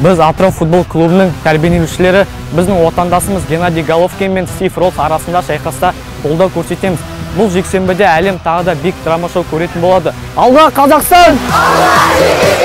біз атырау футбол клубының тәрбиеленушілері біздің отандасымыз геннадий головкин мен стив ролс арасында шайқаста қолдау көрсетеміз. Бұл жексенбіде әлем тағы да биг драма шоу көретін болады. Алға қазақстан! алға